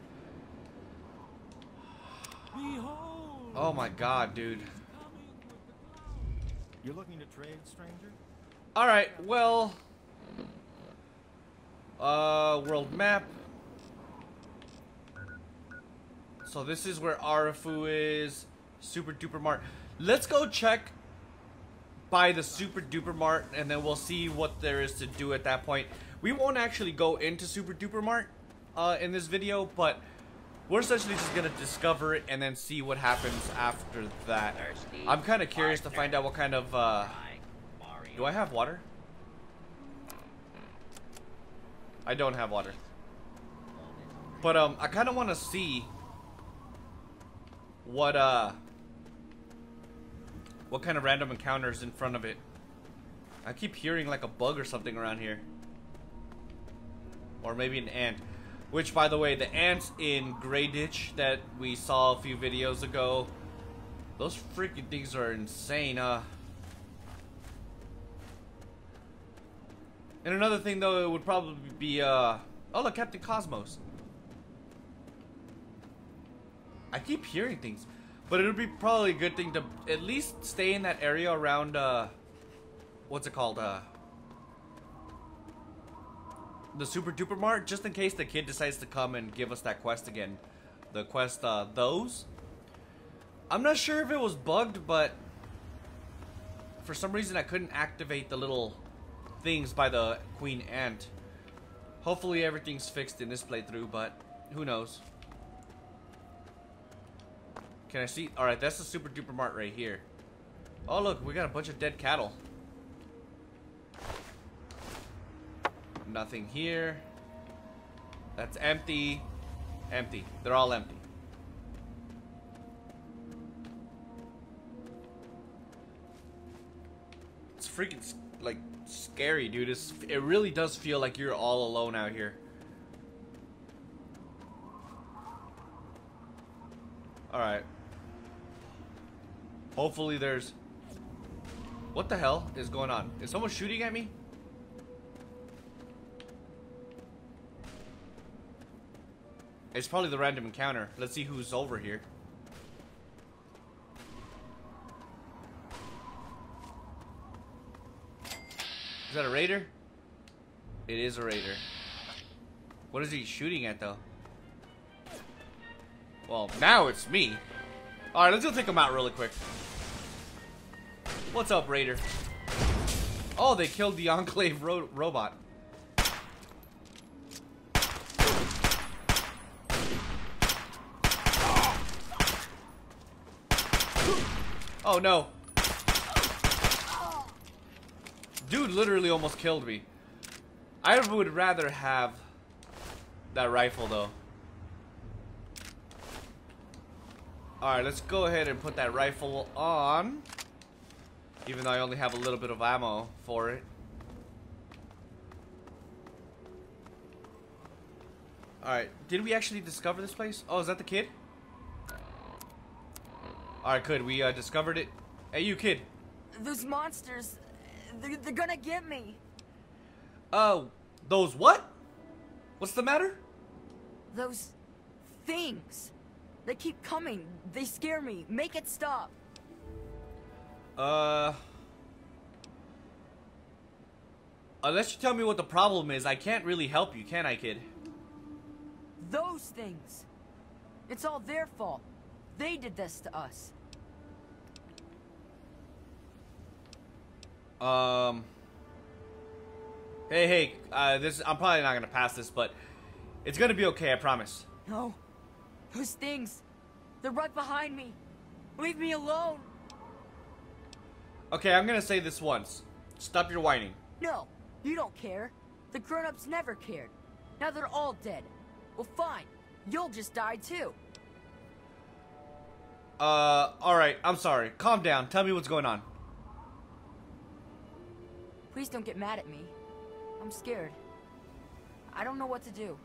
Speaker 1: Oh my god, dude.
Speaker 13: You're looking to trade, stranger?
Speaker 1: Alright, well... Uh, world map. So this is where Arefu is. Super Duper Mart. Let's go check by the Super Duper Mart and then we'll see what there is to do at that point. We won't actually go into Super Duper Mart uh, in this video, but we're essentially just going to discover it and then see what happens after that. I'm kind of curious to find out what kind of... Uh, do I have water? I don't have water. But um, I kind of want to see what uh what kind of random encounters in front of it. I keep hearing like a bug or something around here. Or maybe an ant. Which, by the way, the ants in Grayditch that we saw a few videos ago, those freaking things are insane, uh. And another thing, though, it would probably be, uh... Oh, look, Captain Cosmos. I keep hearing things. But it would be probably a good thing to at least stay in that area around, uh... What's it called, uh... The Super Duper Mart, just in case the kid decides to come and give us that quest again. The quest, uh, those. I'm not sure if it was bugged, but... For some reason I couldn't activate the little things by the Queen Ant. Hopefully everything's fixed in this playthrough, but who knows. Can I see? Alright, that's the Super Duper Mart right here. Oh look, we got a bunch of dead cattle. Nothing here. That's empty. Empty. They're all empty. It's freaking, like, scary, dude. It's, it really does feel like you're all alone out here. Alright. Hopefully there's... What the hell is going on? Is someone shooting at me? It's probably the random encounter. Let's see who's over here. Is that a raider? It is a raider. What is he shooting at though? Well, now it's me. Alright, let's go take him out really quick. What's up, raider? Oh, they killed the (laughs) Enclave ro robot. Oh no. Dude literally almost killed me. I would rather have that rifle though. Alright, let's go ahead and put that rifle on. Even though I only have a little bit of ammo for it. Alright, did we actually discover this place? Oh, is that the kid? Alright, good. We uh, discovered it. Hey, you kid.
Speaker 16: Those monsters, they're, they're gonna get me.
Speaker 1: Oh, uh, those what? What's the matter?
Speaker 16: Those things. They keep coming. They scare me. Make it stop.
Speaker 1: Uh... Unless you tell me what the problem is, I can't really help you, can I, kid?
Speaker 16: Those things. It's all their fault. They did this to us.
Speaker 1: Um. Hey, hey, uh, this I'm probably not gonna pass this, but it's gonna be okay. I promise.
Speaker 16: No, those things, they're right behind me. Leave me alone.
Speaker 1: Okay, I'm gonna say this once. Stop your whining.
Speaker 16: No, you don't care. The grown-ups never cared. Now they're all dead. Well, fine. You'll just die too.
Speaker 1: Uh, alright, I'm sorry. Calm down. Tell me what's going on.
Speaker 16: Please don't get mad at me. I'm scared. I don't know what to do.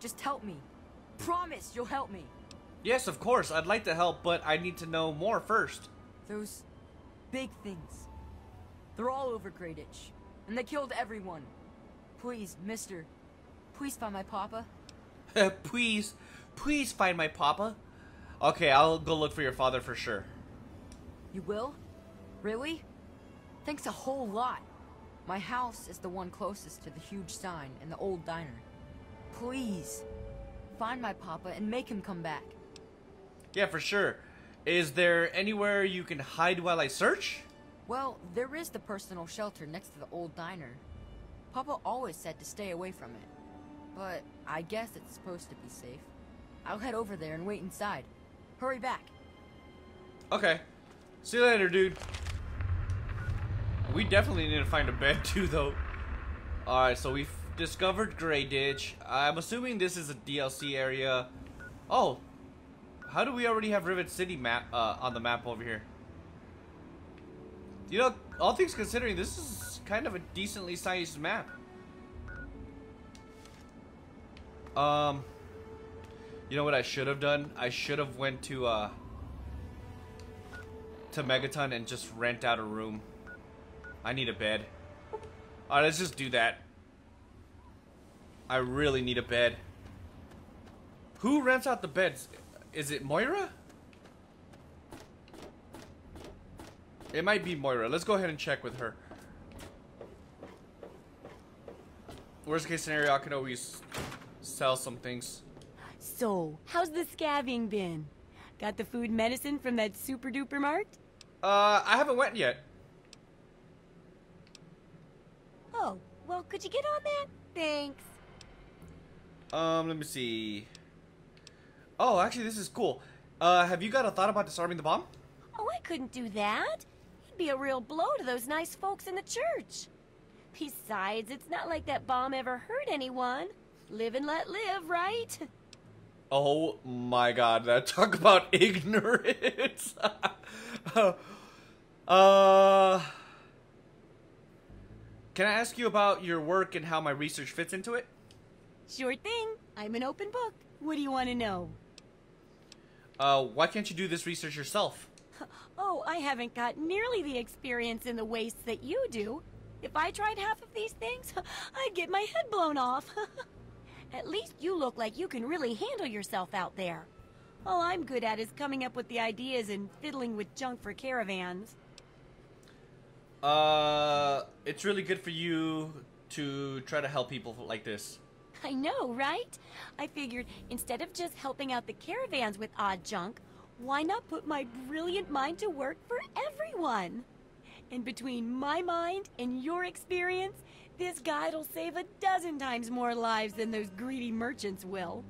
Speaker 16: Just help me. Promise you'll help me.
Speaker 1: Yes, of course. I'd like to help, but I need to know more first.
Speaker 16: Those big things. They're all over Grayditch. And they killed everyone. Please, mister. Please find my papa. (laughs)
Speaker 1: please, please find my papa. Okay, I'll go look for your father for sure.
Speaker 16: You will? Really? Thanks a whole lot. My house is the one closest to the huge sign in the old diner. Please, find my papa and make him come back.
Speaker 1: Yeah, for sure. Is there anywhere you can hide while I search?
Speaker 16: Well, there is the personal shelter next to the old diner. Papa always said to stay away from it. But I guess it's supposed to be safe. I'll head over there and wait inside. Hurry back.
Speaker 1: Okay. See you later, dude. We definitely need to find a bed (laughs) too, though. Alright, so we've discovered Grayditch. I'm assuming this is a DLC area. Oh. How do we already have Rivet City map uh, on the map over here? You know, all things considering, this is kind of a decently sized map. Um, you know what I should have done? I should have went to uh to Megaton and just rent out a room. I need a bed. Alright, let's just do that. I really need a bed. Who rents out the beds? Is it Moira? It might be Moira. Let's go ahead and check with her. Worst case scenario, I can always sell some things.
Speaker 11: So, how's the scavving been? Got the food medicine from that super duper mart?
Speaker 1: Uh, I haven't went yet.
Speaker 11: Oh, well, could you get on that? Thanks.
Speaker 1: Um, let me see. Oh, actually, this is cool. Uh, have you got a thought about disarming the bomb?
Speaker 11: Oh, I couldn't do that. It'd be a real blow to those nice folks in the church. Besides, it's not like that bomb ever hurt anyone. Live and let live, right?
Speaker 1: Oh my god, that (laughs) talk about ignorance. (laughs) uh Can I ask you about your work and how my research fits into it?
Speaker 11: Sure thing. I'm an open book. What do you want to know?
Speaker 1: Uh, why can't you do this research yourself? (laughs)
Speaker 11: Oh, I haven't got nearly the experience in the wastes that you do. If I tried half of these things, (laughs) I'd get my head blown off. (laughs) At least you look like you can really handle yourself out there. All I'm good at is coming up with the ideas and fiddling with junk for caravans.
Speaker 1: Uh, it's really good for you to try to help people like this.
Speaker 11: I know, right? I figured instead of just helping out the caravans with odd junk, why not put my brilliant mind to work for everyone? And between my mind and your experience, this guide'll save a dozen times more lives than those greedy merchants will.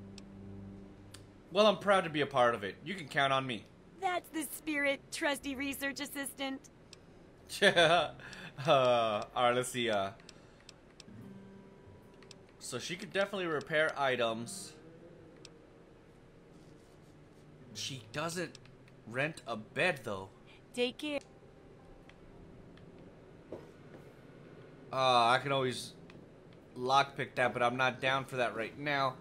Speaker 1: Well, I'm proud to be a part of it. You can count on me.
Speaker 11: That's the spirit, trusty research assistant. (laughs)
Speaker 1: uh, alright, let's see. Uh, so she could definitely repair items. She doesn't rent a bed, though.
Speaker 11: Take care.
Speaker 1: Uh, I can always lockpick that, but I'm not down for that right now.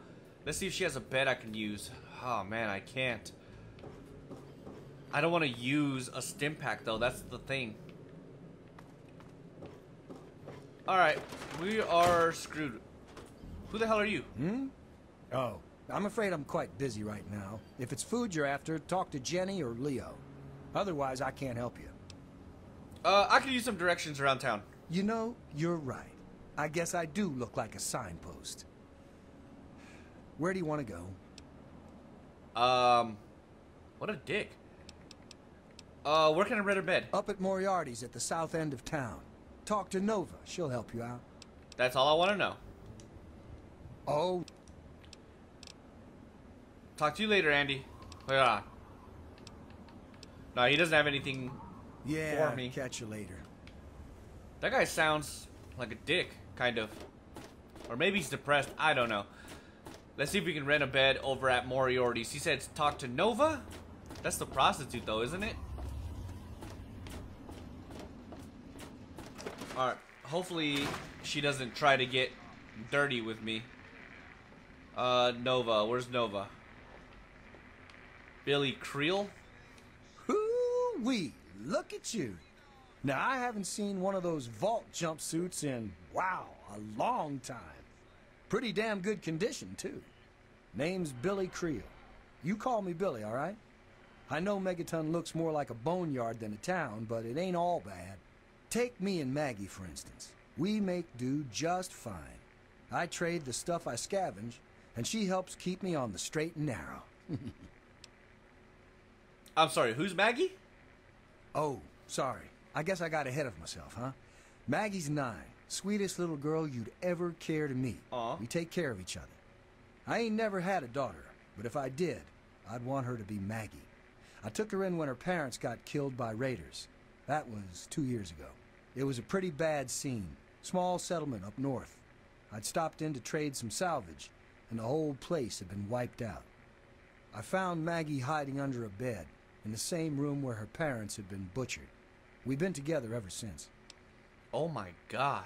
Speaker 1: Let's see if she has a bed I can use. Oh, man, I can't. I don't want to use a Stimpak, though. That's the thing. Alright, we are screwed. Who the hell are you?
Speaker 17: Hmm? Oh, I'm afraid I'm quite busy right now. If it's food you're after, talk to Jenny or Leo. Otherwise, I can't help you.
Speaker 1: Uh, I could use some directions around town.
Speaker 17: You know, you're right. I guess I do look like a signpost. Where do you want to
Speaker 1: go? Um, what a dick. Uh, where can I rent a bed?
Speaker 17: Up at Moriarty's at the south end of town. Talk to Nova. She'll help you out.
Speaker 1: That's all I want to know.
Speaker 17: Oh.
Speaker 1: Talk to you later, Andy. Wait on. No, he doesn't have anything
Speaker 17: Yeah,
Speaker 1: for me.
Speaker 17: catch you later.
Speaker 1: That guy sounds like a dick, kind of. Or maybe he's depressed. I don't know. Let's see if we can rent a bed over at Moriarty's. He said talk to Nova? That's the prostitute, though, isn't it? Alright. Hopefully she doesn't try to get dirty with me. Uh, Nova. Where's Nova? Billy Creel?
Speaker 17: Hoo-wee! Look at you. Now, I haven't seen one of those vault jumpsuits in, wow, a long time. Pretty damn good condition, too. Name's Billy Creel. You call me Billy, all right? I know Megaton looks more like a boneyard than a town, but it ain't all bad. Take me and Maggie, for instance. We make do just fine. I trade the stuff I scavenge, and she helps keep me on the straight and narrow. (laughs)
Speaker 1: I'm sorry, who's Maggie?
Speaker 17: Oh, sorry. I guess I got ahead of myself, huh? Maggie's nine. Sweetest little girl you'd ever care to meet.
Speaker 1: Aw.
Speaker 17: We take care of each other. I ain't never had a daughter, but if I did, I'd want her to be Maggie. I took her in when her parents got killed by raiders. That was two years ago. It was a pretty bad scene. Small settlement up north. I'd stopped in to trade some salvage, and the whole place had been wiped out. I found Maggie hiding under a bed in the same room where her parents had been butchered. We've been together ever since.
Speaker 1: Oh my god.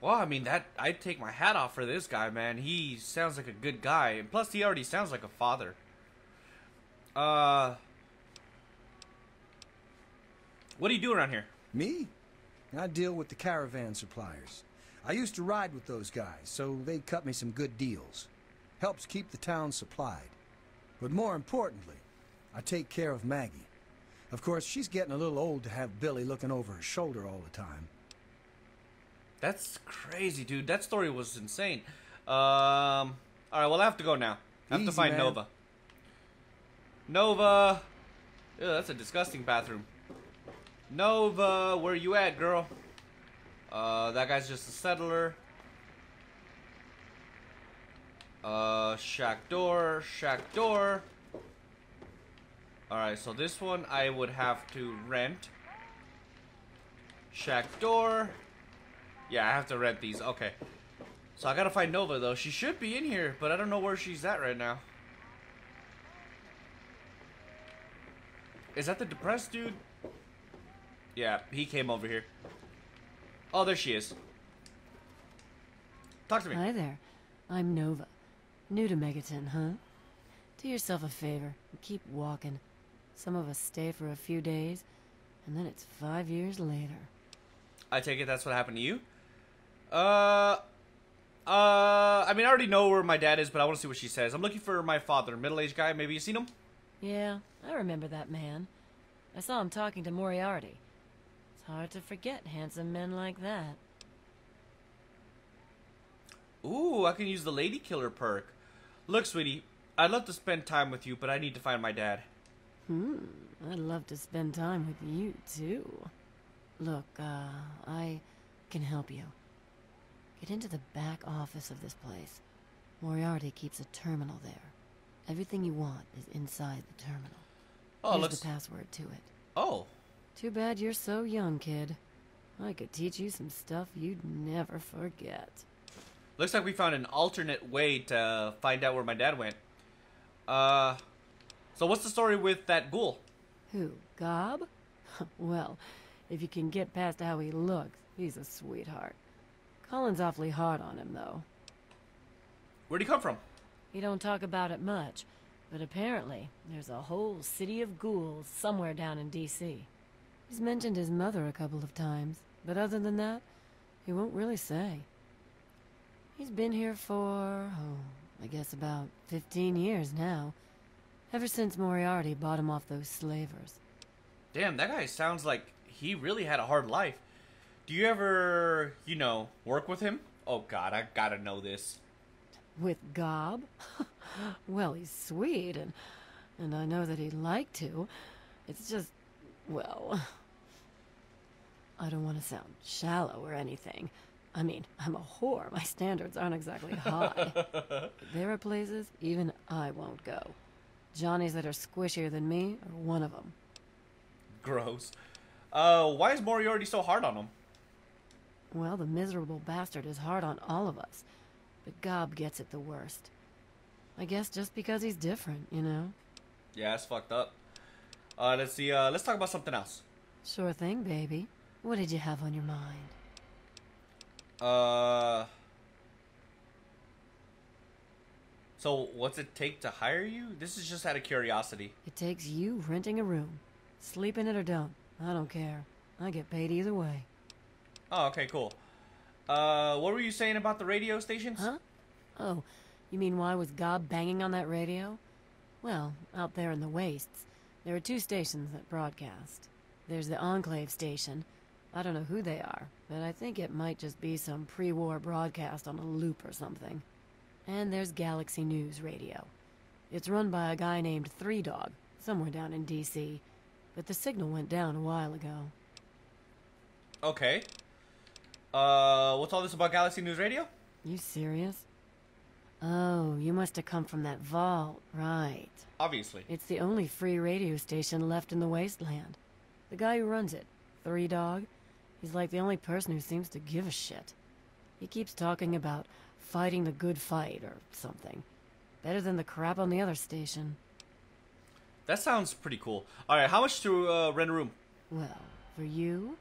Speaker 1: Well, I mean that I'd take my hat off for this guy, man. He sounds like a good guy, and plus he already sounds like a father. Uh What do you do around here?
Speaker 17: Me? I deal with the caravan suppliers. I used to ride with those guys, so they cut me some good deals. Helps keep the town supplied. But more importantly, I take care of Maggie. Of course, she's getting a little old to have Billy looking over her shoulder all the time.
Speaker 1: That's crazy, dude. That story was insane. Um Alright, well I have to go now. I have to find
Speaker 17: man.
Speaker 1: Nova. Nova Ew, that's a disgusting bathroom. Nova, where you at, girl? Uh, that guy's just a settler. Uh, shack door, shack door. Alright, so this one I would have to rent. Shack door. Yeah, I have to rent these. Okay. So I gotta find Nova, though. She should be in here, but I don't know where she's at right now. Is that the depressed dude? Yeah, he came over here. Oh, there she is. Talk to me.
Speaker 18: Hi there. I'm Nova. New to Megaton, huh? Do yourself a favor and keep walking. Some of us stay for a few days, and then it's five years later.
Speaker 1: I take it that's what happened to you? Uh... Uh, I mean, I already know where my dad is, but I want to see what she says. I'm looking for my father, middle-aged guy. Maybe you seen him?
Speaker 18: Yeah, I remember that man. I saw him talking to Moriarty. Hard to forget handsome men like that.
Speaker 1: Ooh, I can use the lady killer perk. Look, sweetie, I'd love to spend time with you, but I need to find my dad.
Speaker 18: Hmm, I'd love to spend time with you, too. Look, uh, I can help you. Get into the back office of this place. Moriarty keeps a terminal there. Everything you want is inside the terminal.
Speaker 1: Oh,
Speaker 18: Here's
Speaker 1: looks-
Speaker 18: the password to it.
Speaker 1: Oh.
Speaker 18: Too bad you're so young, kid. I could teach you some stuff you'd never forget.
Speaker 1: Looks like we found an alternate way to find out where my dad went. Uh, so what's the story with that ghoul?
Speaker 18: Who, Gob? (laughs) well, if you can get past how he looks, he's a sweetheart. Colin's awfully hard on him, though.
Speaker 1: Where'd he come from?
Speaker 18: He don't talk about it much, but apparently there's a whole city of ghouls somewhere down in D.C. He's mentioned his mother a couple of times, but other than that, he won't really say. He's been here for, oh, I guess about 15 years now. Ever since Moriarty bought him off those slavers.
Speaker 1: Damn, that guy sounds like he really had a hard life. Do you ever, you know, work with him? Oh god, I gotta know this.
Speaker 18: With Gob? (laughs) well, he's sweet, and and I know that he'd like to. It's just, well, I don't want to sound shallow or anything. I mean, I'm a whore. My standards aren't exactly high. (laughs) there are places even I won't go. Johnnies that are squishier than me are one of them.
Speaker 1: Gross. Uh, why is Moriarty so hard on him?
Speaker 18: Well, the miserable bastard is hard on all of us. But Gob gets it the worst. I guess just because he's different, you know?
Speaker 1: Yeah, it's fucked up. Uh, let's see, uh, let's talk about something else.
Speaker 18: Sure thing, baby. What did you have on your mind?
Speaker 1: Uh... So, what's it take to hire you? This is just out of curiosity.
Speaker 18: It takes you renting a room. Sleep in it or don't. I don't care. I get paid either way.
Speaker 1: Oh, okay, cool. Uh, what were you saying about the radio stations?
Speaker 18: Huh? Oh, you mean why was Gob banging on that radio? Well, out there in the wastes, there are two stations that broadcast. There's the Enclave station. I don't know who they are, but I think it might just be some pre-war broadcast on a loop or something. And there's Galaxy News Radio. It's run by a guy named Three Dog, somewhere down in D.C., but the signal went down a while ago.
Speaker 1: Okay. Uh, what's all this about Galaxy News Radio?
Speaker 18: You serious? Oh, you must have come from that vault, right.
Speaker 1: Obviously.
Speaker 18: It's the only free radio station left in the wasteland. The guy who runs it, Three Dog, he's like the only person who seems to give a shit. He keeps talking about fighting the good fight or something. Better than the crap on the other station.
Speaker 1: That sounds pretty cool. Alright, how much to uh, rent a room?
Speaker 18: Well, for you,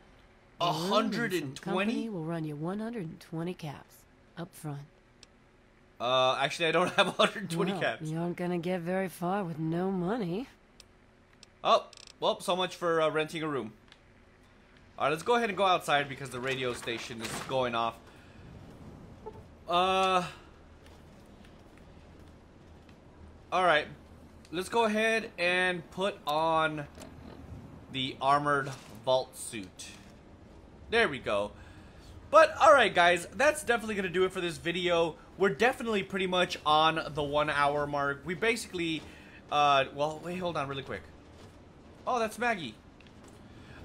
Speaker 1: a hundred and twenty
Speaker 18: will run you 120 caps up front.
Speaker 1: Uh, actually, I don't (laughs) have 120
Speaker 18: well,
Speaker 1: caps.
Speaker 18: You aren't gonna get very far with no money.
Speaker 1: Oh, well, so much for uh, renting a room. Alright, let's go ahead and go outside because the radio station is going off. Uh... Alright, let's go ahead and put on the armored vault suit. There we go. But, alright guys, that's definitely going to do it for this video. We're definitely pretty much on the one hour mark. We basically, uh, well, wait, hold on really quick. Oh, that's Maggie.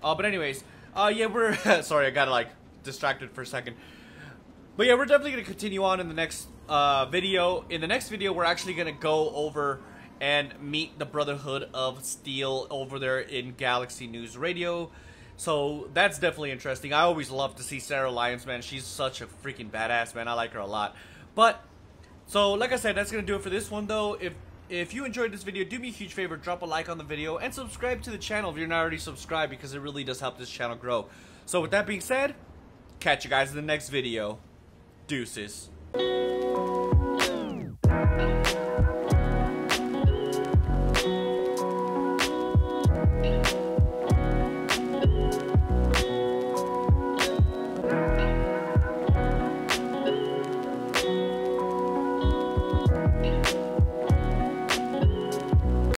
Speaker 1: Uh, but anyways, uh, yeah, we're, (laughs) sorry, I got like distracted for a second. But yeah, we're definitely going to continue on in the next uh, video. In the next video, we're actually going to go over and meet the Brotherhood of Steel over there in Galaxy News Radio. So that's definitely interesting. I always love to see Sarah Lyons, man. She's such a freaking badass, man. I like her a lot. But, so like I said, that's going to do it for this one, though. If if you enjoyed this video, do me a huge favor, drop a like on the video, and subscribe to the channel if you're not already subscribed, because it really does help this channel grow. So with that being said, catch you guys in the next video. Deuces.